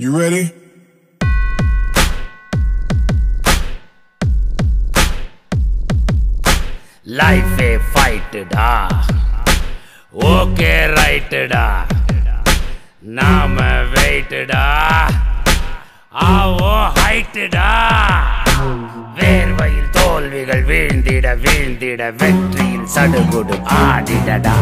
You ready? லைஃபே ஃபைட்டுடா okay ரைட்டுடா நாம வெயிட்டுடா ஆவோ ஹைட்டுடா வேர்வையில் தோல்விகள் வீழ்ந்திட வீழ்ந்திட வெற்றியில் சடுகுடு ஆடிடடா